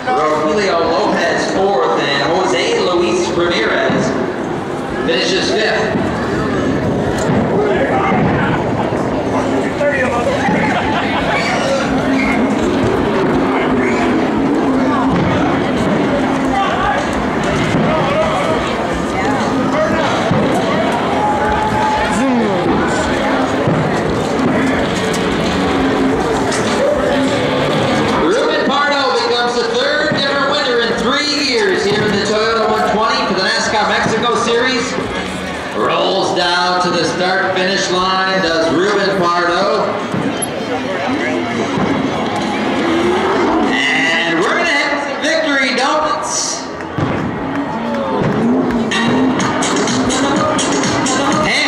third, Julio Lopez for.